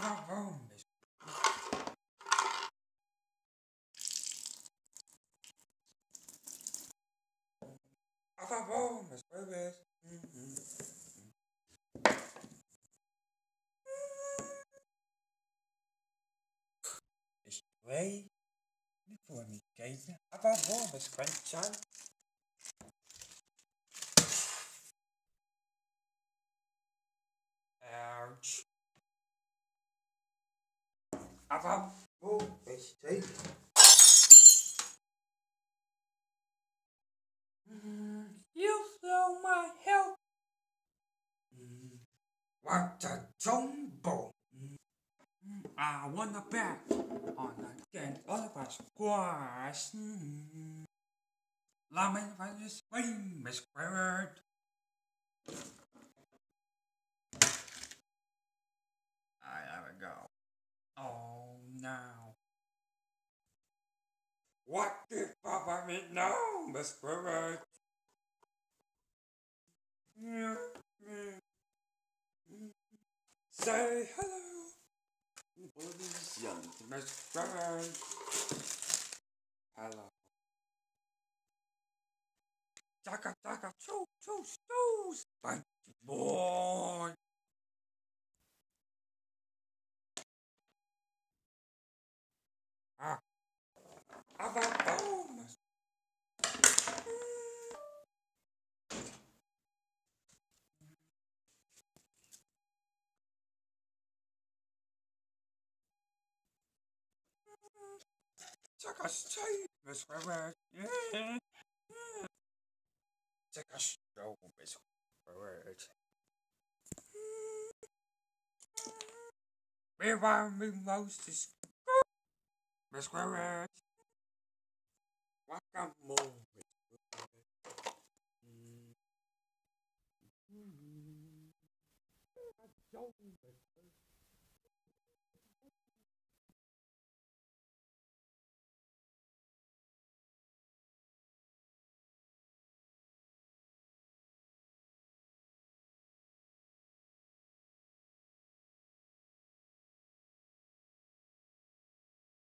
favor, Miss. A favor, Miss Babies. Is twee. Ik wil niet kijken. A A favor, Miss twee. Mm, You feel my help. Mm, What a jumbo. Mm, I wanna bet on against us squash. Lemon from the Miss Squidward. I there we go. Oh no. What if Papa me now, Miss Squidward? Say hello. Bullies young Miss. Hello. Chaka chaka choo choo sponge boy. Ah. Ava boom. Chaka stay, Miss Squidward. Yeah. Take a Miss Squidward. Where me most the squirrels. Guacamole. Mm.